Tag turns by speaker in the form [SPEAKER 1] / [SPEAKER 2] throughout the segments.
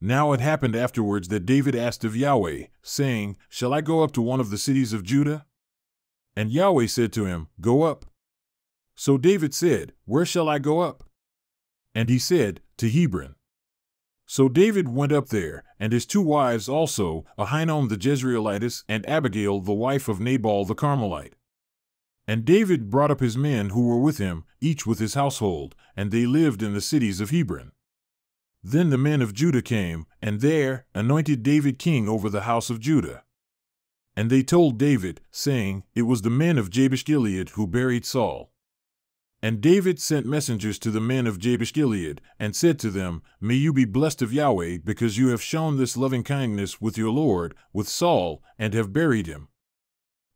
[SPEAKER 1] Now it happened afterwards that David asked of Yahweh, saying, Shall I go up to one of the cities of Judah? And Yahweh said to him, Go up. So David said, Where shall I go up? And he said, To Hebron. So David went up there, and his two wives also, Ahinoam the Jezreelitess and Abigail the wife of Nabal the Carmelite. And David brought up his men who were with him, each with his household, and they lived in the cities of Hebron. Then the men of Judah came, and there anointed David king over the house of Judah. And they told David, saying, It was the men of Jabesh Gilead who buried Saul. And David sent messengers to the men of Jabesh Gilead, and said to them, May you be blessed of Yahweh, because you have shown this loving kindness with your Lord, with Saul, and have buried him.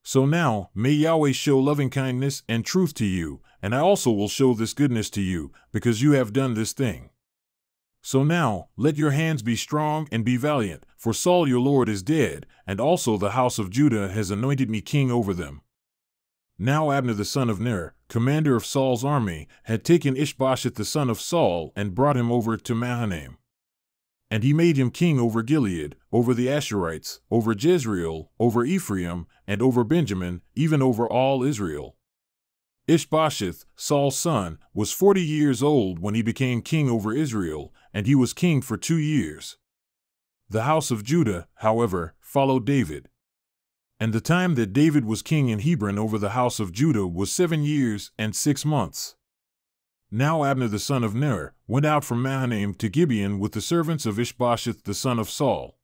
[SPEAKER 1] So now, may Yahweh show loving kindness and truth to you, and I also will show this goodness to you, because you have done this thing. So now, let your hands be strong and be valiant, for Saul your Lord is dead, and also the house of Judah has anointed me king over them. Now Abner the son of Ner, commander of Saul's army, had taken Ishbosheth the son of Saul and brought him over to Mahanaim. And he made him king over Gilead, over the Asherites, over Jezreel, over Ephraim, and over Benjamin, even over all Israel. Ishbosheth, Saul's son, was forty years old when he became king over Israel, and he was king for two years. The house of Judah, however, followed David. And the time that David was king in Hebron over the house of Judah was seven years and six months. Now Abner the son of Ner went out from Mahanaim to Gibeon with the servants of Ishbosheth the son of Saul.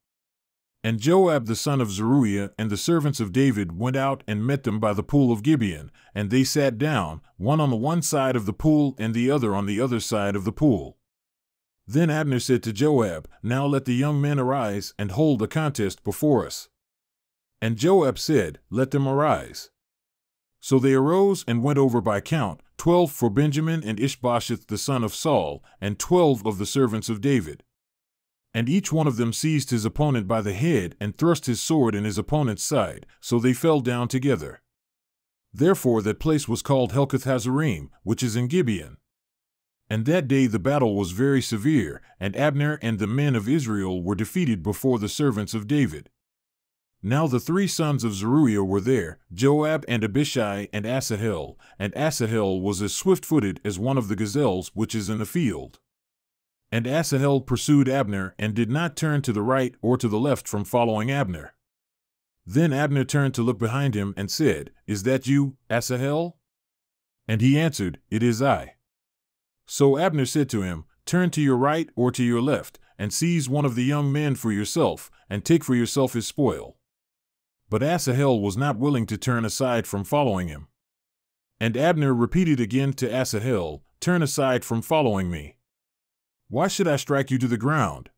[SPEAKER 1] And Joab the son of Zeruiah and the servants of David went out and met them by the pool of Gibeon, and they sat down, one on the one side of the pool and the other on the other side of the pool. Then Abner said to Joab, Now let the young men arise and hold a contest before us. And Joab said, Let them arise. So they arose and went over by count, twelve for Benjamin and Ishbosheth the son of Saul, and twelve of the servants of David. And each one of them seized his opponent by the head and thrust his sword in his opponent's side, so they fell down together. Therefore that place was called Helkath Hazzurim, which is in Gibeon. And that day the battle was very severe, and Abner and the men of Israel were defeated before the servants of David. Now the three sons of Zeruiah were there, Joab and Abishai and Asahel, and Asahel was as swift-footed as one of the gazelles which is in the field. And Asahel pursued Abner and did not turn to the right or to the left from following Abner. Then Abner turned to look behind him and said, Is that you, Asahel? And he answered, It is I. So Abner said to him, Turn to your right or to your left, and seize one of the young men for yourself, and take for yourself his spoil. But Asahel was not willing to turn aside from following him. And Abner repeated again to Asahel, Turn aside from following me. Why should I strike you to the ground?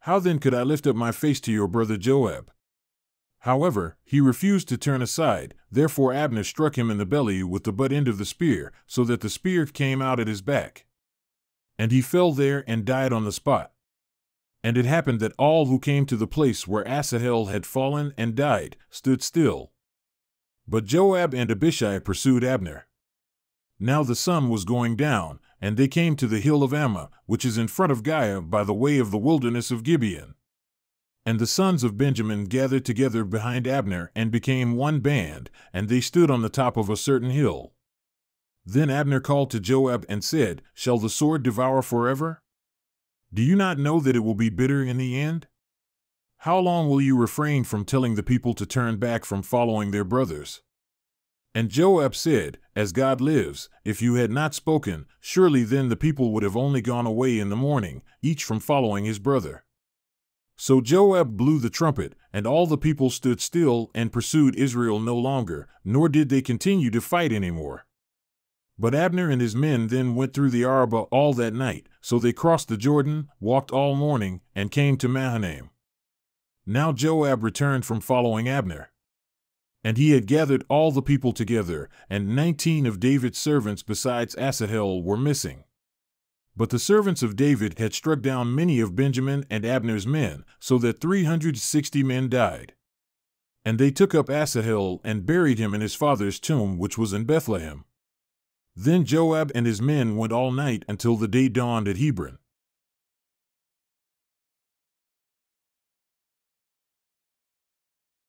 [SPEAKER 1] How then could I lift up my face to your brother Joab? However, he refused to turn aside, therefore Abner struck him in the belly with the butt end of the spear, so that the spear came out at his back. And he fell there and died on the spot. And it happened that all who came to the place where Asahel had fallen and died stood still. But Joab and Abishai pursued Abner. Now the sun was going down, and they came to the hill of Ammah, which is in front of Giah by the way of the wilderness of Gibeon. And the sons of Benjamin gathered together behind Abner and became one band, and they stood on the top of a certain hill. Then Abner called to Joab and said, Shall the sword devour forever? Do you not know that it will be bitter in the end? How long will you refrain from telling the people to turn back from following their brothers? And Joab said, As God lives, if you had not spoken, surely then the people would have only gone away in the morning, each from following his brother. So Joab blew the trumpet, and all the people stood still and pursued Israel no longer, nor did they continue to fight any more. But Abner and his men then went through the Arabah all that night, so they crossed the Jordan, walked all morning, and came to Mahanaim. Now Joab returned from following Abner. And he had gathered all the people together, and nineteen of David's servants besides Asahel were missing. But the servants of David had struck down many of Benjamin and Abner's men, so that three hundred sixty men died. And they took up Asahel and buried him in his father's tomb, which was in Bethlehem. Then Joab and his men went all night until the day dawned at Hebron.